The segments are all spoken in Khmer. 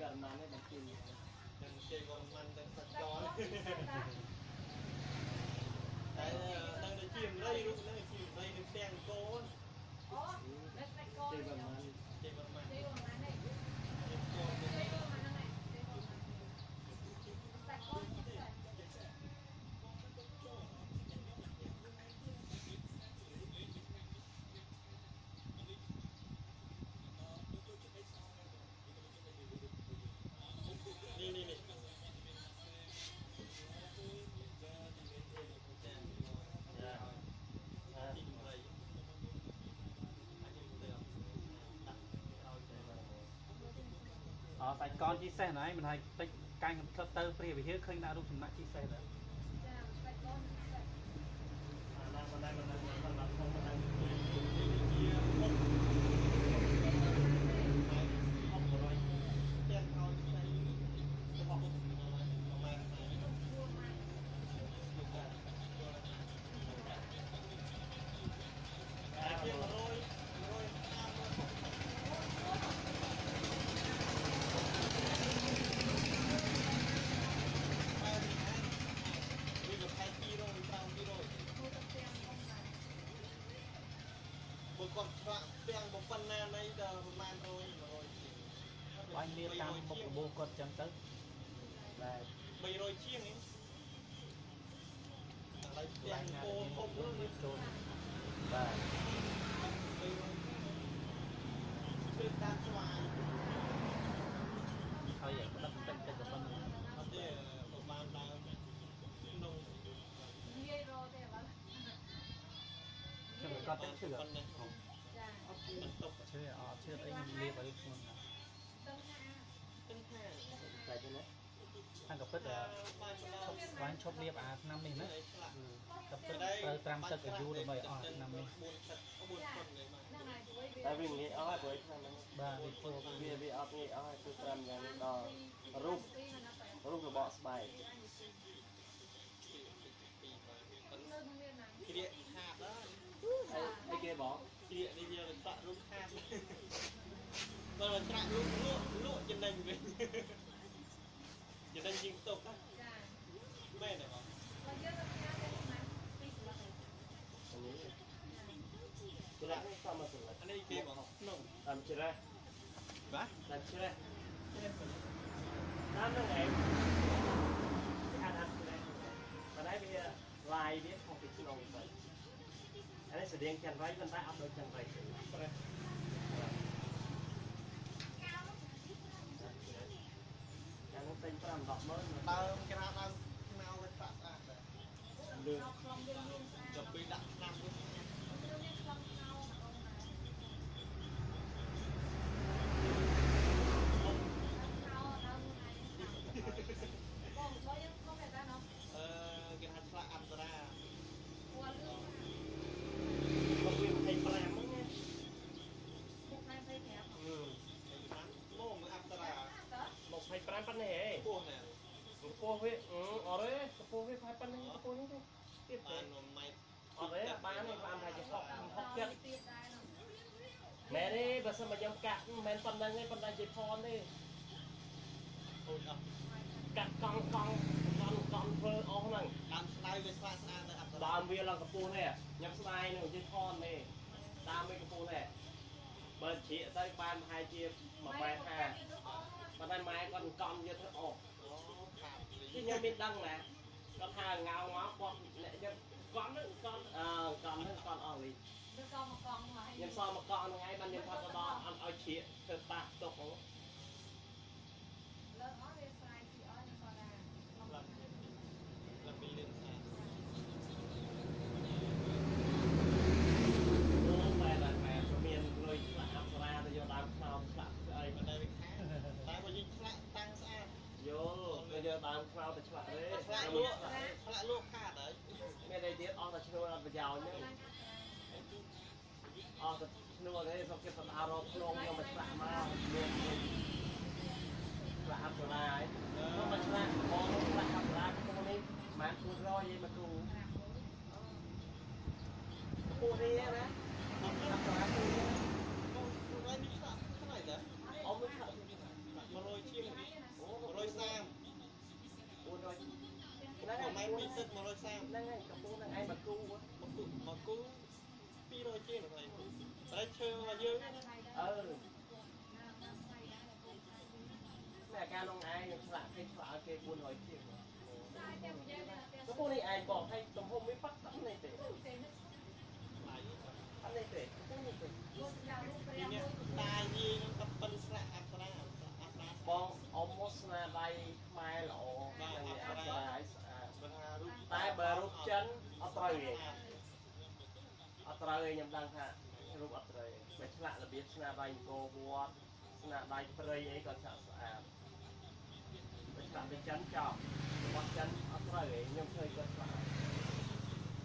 ករណានេះបញ្ជីទាំងជ័យក៏មិនទាំងសាច់កលតែតែដឹងតែជាម្រៃរូបហ្នឹងជាម្រៃនឹងផ្ទាំងកូន អូតែតែកូន ទី ទេ ប្រមាណ ជ័យក៏មិន ទេបងណានេះ ជាកូន ទេបងណាហ្នឹងទេបងណាតែកូនទេ នេះនេះនេះទីម្រៃអាចទៅដាក់ឲ្យទៅ អ សាច់កនជីសេះណៃមិនហើយតិចកាញ់កំផ្លិតទៅព្រាវិហារឃើញដាក់រូបសំណាក់ជីសេះដែរចាតែកូនទេអាណាមិនដែរមិនដែរមិនដែរ không មិនដែរ ជាមុខអបរយទាំងឲ្យផ្សេងរបស់មុខមកមក គួរមក តែជា100 150វាក៏ខែ200 500 គួរទៅទាំងផងដែរ បើ គាត់ឆ្លាក់ទាំងប៉ុណ្ណានៃដល់ប្រហែល100 100បាញ់លៀបតាមមុខរបួសគាត់ចឹងទៅដែល300ជាងនេះតែទាំងគោធំនោះចូលបាទគឺតាមស្វាយហើយឲ្យផ្ដិតតិចតិចទៅប៉ុណ្្នឹងអត់ទេប្រហែលដើមក្នុងនិយាយរទេបាទខ្ញុំគាត់ទៅឈឺអត់ចាអត់ មិនຕົកឈឺអត់ឈឺអីខ្ញុំលៀបឲ្យខ្លួនណាទៅថាទឹងថាតែទេណាខាងកពិតបានបានស្វែងឈប់លៀបអាឆ្នាំនេះណាឆ្លាក់កពិតត្រូវត្រាំទឹកឲ្យយូរដើម្បីអស់ឆ្នាំនេះ4ទឹក4ទឹកនេះមកហ្នឹងហើយជួយវាតែវាងាយអស់ហើយព្រោះឆ្នាំហ្នឹងបាទវាធ្វើវាវាអត់ងាយអស់ហើយគឺត្រាំយ៉ាងនេះដល់រូបរូបរបកស្បែកនៅមានណាគ្រាកខាតដែរអីអីគេបង គ្រាកនេះវាត្រាក់រូបខាតបើត្រាក់រូបលក់លក់ចំណេញវិញចំណេញជាងតុកណាចាមែនទេបងបើយើងទៅផ្ទះទៅប្រហែល2ស្លាបអានេះច្រាស់នេះសមស្រួលអានេះគេបងក្នុងតាមច្រាស់បាទតាមច្រាស់តាមនឹងឯងគេអាចតាមច្រាស់ប៉ុន្តែវាឡាយវាខុសពីក្នុងទៅ អានេះស្តៀងចន្ទរៃប៉ុន្តែអត់ដូចចន្ទរៃទេប្រេះយ៉ាងនោះទិញ5 10ម៉ឺនដើមគេថាដើមខ្មៅវាស្អាតស្អាតដែរលឿនដល់ខ្លងយើងមានស្អាតចាំពេលដាក់ឆ្នាំវា យើងមានខ្លងខោបងណាខោដល់ថ្ងៃបងបើយើងខំតែដល់នោះ អឺគេថាឆ្លាក់អប្សរា គួរលឿន មកវា25ហ្នឹងណា មុខណែទៅប្រាប់ អឺ គេថាមកអប្សរា តើ 25ប៉ុណ្ណេះហ៎ ពោះណែកម្ពស់វាអឺអត់ទេកម្ពស់វាផែប៉ុណ្ណេះកម្ពស់នេះទេទៀតបាទេន1ម៉ែត្រអត់ទេបានទេបានថាជា60 60ចិត្តទៀតដែរនោះមែនទេបើសិនមកខ្ញុំកាត់មិនមែនប៉ុណ្្នឹងទេប៉ុន្តែជាផនទេអូនអត់កាត់កង់កង់កង់កង់ធ្វើអស់ហ្នឹងដើមស្ដៅវាស្អាតស្អាតទៅអប្សរាដើមវាឡើងកម្ពស់ទេខ្ញុំស្ដាយនឹងជាផនទេតាមវាកម្ពស់ទេបើជ្រៀកទៅបានប្រហែលជា1ម៉ែត្រ50 ប៉ុន្តែម៉ែគាត់កង់យកធ្វើអស់អូខាតលីទីខ្ញុំមានដឹងណាគាត់ថាងៅមកគាត់អ្នកខ្ញុំកង់ហ្នឹងកង់អឺកង់ហ្នឹងកង់អស់លីទៅកងមកកងមកហើយខ្ញុំសល់មកកក់ហ្នឹងឯងបានខ្ញុំផាត់ទៅដល់អត់ឲ្យជ្រៀកធ្វើប៉ះទុកហ្នឹង លើអស់វាស្រាយពីអស់នឹងក៏ដែរ ឡាប់ឡាប់ពីលឿនស្អាត អូបែបបែបបែបមានលុយឆ្លាក់អប្សរាទៅយកដើមខ្នោឆ្លាក់ស្អី ប៉ុន្តែវាខាតតែបើយើងឆ្លាក់តាំងស្អាត យល់ទៅយក ដើមខ្នោទៅឆ្លាក់ទេឆ្លាក់លក់ឆ្លាក់លក់ខាតហើយមានអីទៀតអស់តែឈ្នួលអត់ប្រយោជន៍ទេអស់តែឈ្នួលទេសុំគេបដារកក្នុងយកមកឆ្លាក់មកមានឆ្លាក់អប្សរាហើយខ្ញុំមកឆ្លាក់បងឆ្លាក់អប្សរាក្នុងនេះបានគួររយឯងមកគូគូនេះណា អត់ អប្សរាគូនេះ មកខ្លួនឯងនេះឆ្លាក់ថ្លៃដែរ អមឆ្លាក់ 100ជាង មានសិត130ហ្នឹងហើយកំពូលហ្នឹងឯងមកគូមកគូមកគូ200ជាងហ្នឹងឯងតែឈើរបស់យើងអឺតែការលងឯងនឹងឆ្លាក់គេឆ្លាក់ឲ្យគេ400ជាងកំពូលនេះឯងបងឲ្យទំហំវាប៉ាក់តាំងនេះទេអត់នេះទេកំពូលនេះទេលោកយ៉ាងលោកព្រះតាយាយនឹងកំពិនឆ្លាក់អក្សរាបងអមស្នាដៃខ្មែរល្អបាទអក្សរាឲ្យ តបើថារូបតែបើរូបចិនអត់ត្រូវទេអត់ត្រូវទេខ្ញុំដឹងថារូបអត់ត្រូវទេបើឆ្លាក់របៀបស្នាដៃអង្គរវត្តស្នាដៃព្រៃអីក៏ឆ្លាក់ស្អាតបើឆ្លាក់ទៅចិនចប់របស់ចិនអត់ត្រូវទេខ្ញុំឃើញគាត់ឆ្លាក់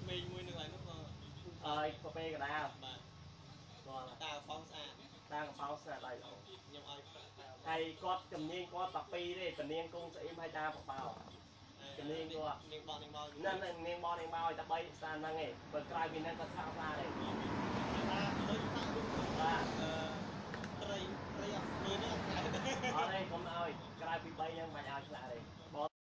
មេងមួយនឹងហើយនោះក៏អើយប្រពេកដាលបាទគាត់តាបងស្អាតតាកំប៉ោស្នាដៃល្អខ្ញុំឲ្យប្រាក់តាហើយគាត់ជំនាញគាត់តែពីរទេពនាងគង់ស្អីមហើយតាបបោ ជំនាញគាត់នាងបកនាងមកហ្នឹងហ្នឹងនាងបងនាងមកឲ្យតែ3ស្តានហ្នឹងឯងបើក្រៅពីហ្នឹងគាត់ឆ្លាក់ស្អាតទេតាដូចថារូបបាទអឺត្រីត្រីអត់មើលនេះអត់ខ្លាំងទេអត់ទេកុំឲ្យក្រៅពី3ហ្នឹងមិនឲ្យឆ្លាក់ទេបង